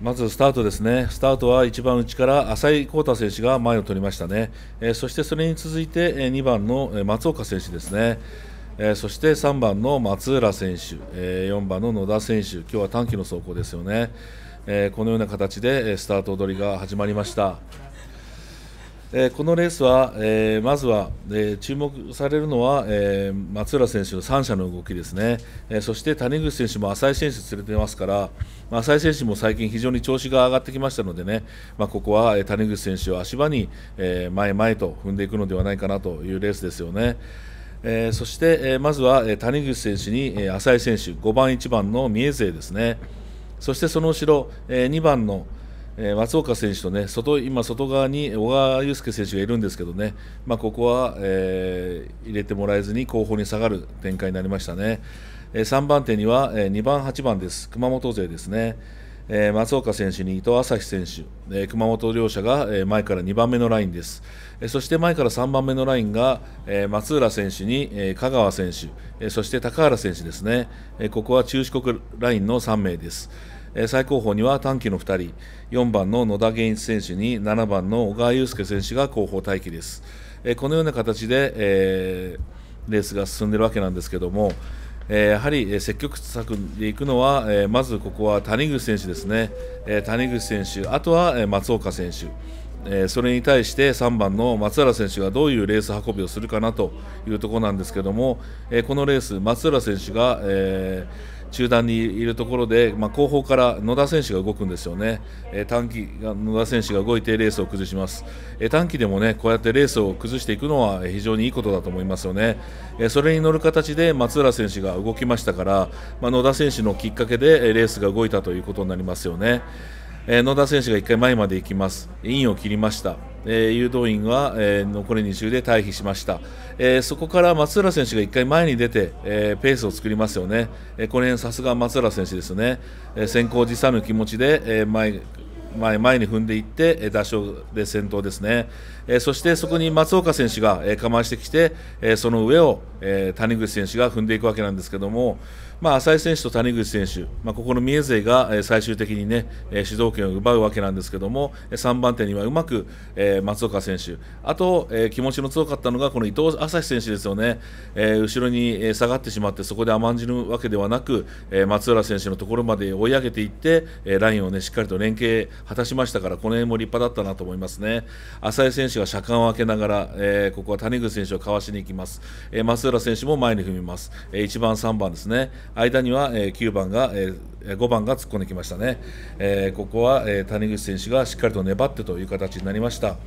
まずスタートですね、スタートは一番内から浅井浩太選手が前を取りましたね、えー、そしてそれに続いて、2番の松岡選手ですね、えー、そして3番の松浦選手、えー、4番の野田選手、今日は短期の走行ですよね、え、このような形でスタート踊りが始まりました。え、このレースは、え、まずは、え、注目されるのは、え松浦選手の3者の動きですね、えそして谷口選手も浅井選手連れてますから、まあ、浅井選手も最近非常に調子が上がってきましたのでね、まあ、ここは、え谷口選手を足場に、え前々と踏んでいくのではないかなというレースですよね。えそして、えまずは、え谷口選手に、え浅井選手5番1番の三重勢ですね。そしてその後ろ、え2番の松岡選手とね外今、外側に小川祐介選手がいるんですけどね、まあ、ここは、えー、入れてもらえずに後方に下がる展開になりましたね、えー、3番手には、えー、2番、8番です。熊本勢ですね、松岡選手に伊藤朝日選手、熊本両者が、前から2番目のラインです、そして前から3番目のラインが、松浦選手に、香川選手、そして高原選手ですね、ここは中四国ラインの3名です。最高峰には短期の2人4番の野田源一選手に7番の小川祐介選手が後方待機です、このような形で、えー、レースが進んでいるわけなんですけども、えー、やはり積極策でいくのは、えー、まずここは谷口選手ですね、え、谷口選手、あとは松岡選手、え、それに対して3番の松原選手がどういうレース運びをするかなというところなんですけども、え、このレース、松原選手が、えー中段にいるところで、まあ、後方から野田選手が動くんですよね、えー、短期が野田選手が動いてレースを崩します、えー、短期でもねこうやってレースを崩していくのは非常にいいことだと思いますよね、えー、それに乗る形で松浦選手が動きましたから、まあ、野田選手のきっかけでレースが動いたということになりますよね。えー、野田選手が1回前まで行きます、インを切りました、えー、誘導員は、えー、残り2周で退避しました、えそこから松浦選手が1回前に出て、えペースを作りますよね、えこの辺さすが松浦選手ですね、え先行時差の気持ちで、え前前前に踏んでいってえ打賞で先頭ですね、えそしてそこに松岡選手が、えかましてきて、えその上を、え谷口選手が踏んでいくわけなんですけども、まあ、浅井選手と谷口選手、まあ、ここの三重勢が、え最終的にね、え主導権を奪うわけなんですけども3番手にはうまく、え松岡選手あと、え気持ちの強かったのがこの伊藤朝日選手ですよね、え後ろに下がってしまってそこで甘んじるわけではなく、え松浦選手のところまで追い上げていって、えラインをねしっかりと連携果たしましたからこの辺も立派だったなと思いますね。浅井選手が車間を開けながら、えここは谷口選手をかわしに行きます、え松浦選手も前に踏みます、え1番3番ですね。間には、えー、9番が、えー、5番が突っ込んできましたね、えー、ここは、えー、谷口選手がしっかりと粘ってという形になりました。